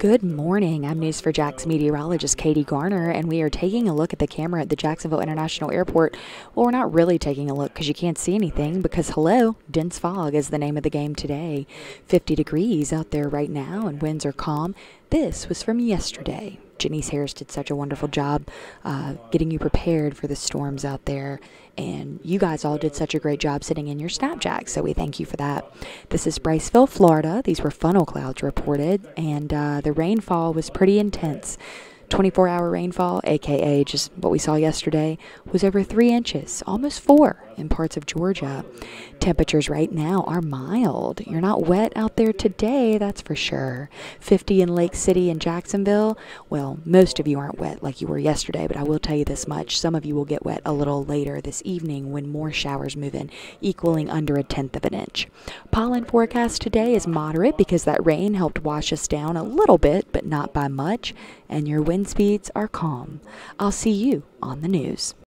Good morning. I'm News4JAX meteorologist Katie Garner, and we are taking a look at the camera at the Jacksonville International Airport. Well, we're not really taking a look because you can't see anything because, hello, dense fog is the name of the game today. 50 degrees out there right now, and winds are calm. This was from yesterday. Janice Harris did such a wonderful job uh, getting you prepared for the storms out there. And you guys all did such a great job sitting in your SnapJAX, so we thank you for that. This is Bryceville, Florida. These were funnel clouds reported, and uh, the rainfall was pretty intense. 24 hour rainfall, aka just what we saw yesterday, was over 3 inches, almost 4 in parts of Georgia. Temperatures right now are mild. You're not wet out there today, that's for sure. 50 in Lake City and Jacksonville. Well, most of you aren't wet like you were yesterday, but I will tell you this much. Some of you will get wet a little later this evening when more showers move in, equaling under a tenth of an inch. Pollen forecast today is moderate because that rain helped wash us down a little bit, but not by much, and your wind speeds are calm. I'll see you on the news.